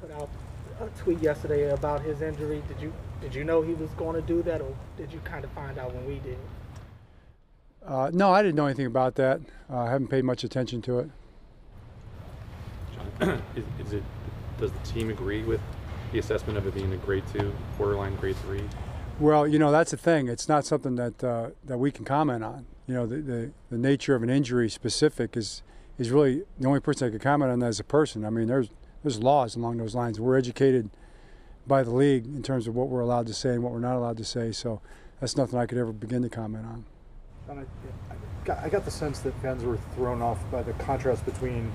put out a tweet yesterday about his injury. Did you did you know he was going to do that, or did you kind of find out when we did? Uh, no, I didn't know anything about that. Uh, I haven't paid much attention to it. John, is, is it? Does the team agree with the assessment of it being a grade two, borderline grade three? Well, you know that's the thing. It's not something that uh, that we can comment on. You know, the, the, the nature of an injury specific is is really the only person that can comment on that as a person. I mean, there's there's laws along those lines. We're educated by the league in terms of what we're allowed to say and what we're not allowed to say. So that's nothing I could ever begin to comment on. And I, I got, I got the sense that fans were thrown off by the contrast between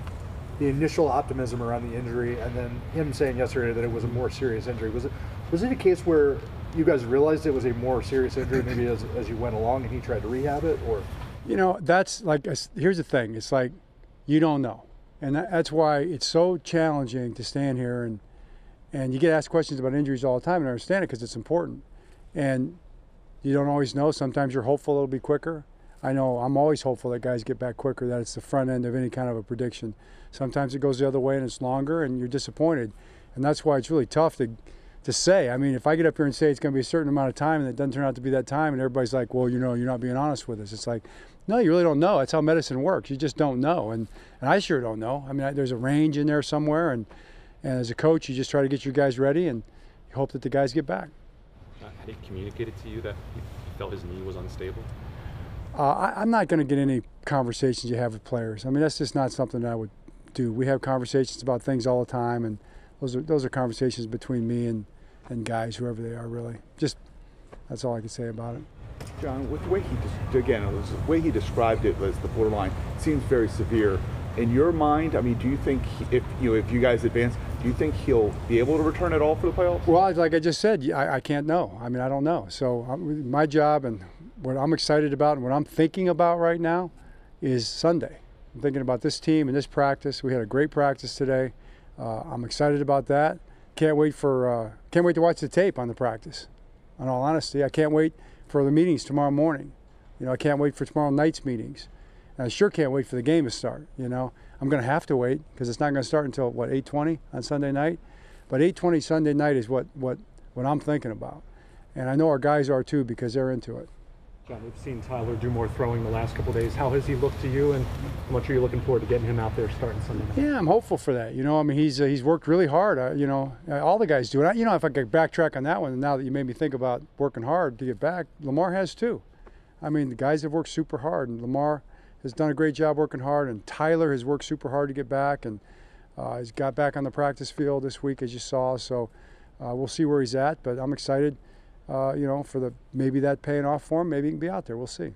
the initial optimism around the injury and then him saying yesterday that it was a more serious injury. Was it was it a case where you guys realized it was a more serious injury maybe as, as you went along and he tried to rehab it or You know, that's like here's the thing. It's like you don't know, and that, that's why it's so challenging to stand here and and you get asked questions about injuries all the time, and I understand it because it's important, and you don't always know. Sometimes you're hopeful it'll be quicker. I know I'm always hopeful that guys get back quicker. That it's the front end of any kind of a prediction. Sometimes it goes the other way and it's longer, and you're disappointed, and that's why it's really tough to to say. I mean, if I get up here and say it's going to be a certain amount of time and it doesn't turn out to be that time, and everybody's like, well, you know, you're not being honest with us. It's like, no, you really don't know. That's how medicine works. You just don't know, and and I sure don't know. I mean, I, there's a range in there somewhere, and and as a coach, you just try to get your guys ready and you hope that the guys get back. Uh, had he communicated to you that he felt his knee was unstable? Uh, I, I'm not going to get any conversations you have with players. I mean, that's just not something that I would do. We have conversations about things all the time, and those are those are conversations between me and and guys, whoever they are, really. Just that's all I can say about it. John, with the way he just again, it was the way he described it as the borderline seems very severe. In your mind, I mean, do you think he, if you know if you guys advance, do you think he'll be able to return at all for the playoffs? Well, like I just said, I, I can't know. I mean, I don't know. So um, my job and what I'm excited about and what I'm thinking about right now is Sunday. I'm thinking about this team and this practice. We had a great practice today. Uh, I'm excited about that. Can't wait for uh, can't wait to watch the tape on the practice. In all honesty, I can't wait for the meetings tomorrow morning. You know, I can't wait for tomorrow night's meetings. And I sure can't wait for the game to start. You know, I'm going to have to wait because it's not going to start until what 8:20 on Sunday night. But 8:20 Sunday night is what what what I'm thinking about, and I know our guys are too because they're into it. John, we've seen Tyler do more throwing the last couple days. How has he looked to you, and how much are you looking forward to getting him out there starting Sunday night? Yeah, I'm hopeful for that. You know, I mean, he's uh, he's worked really hard. Uh, you know, uh, all the guys do. And I, you know, if I could backtrack on that one, now that you made me think about working hard to get back, Lamar has too. I mean, the guys have worked super hard, and Lamar has done a great job working hard, and Tyler has worked super hard to get back, and uh, he's got back on the practice field this week, as you saw. So uh, we'll see where he's at, but I'm excited. Uh, you know, for the maybe that paying off for him, maybe he can be out there. We'll see.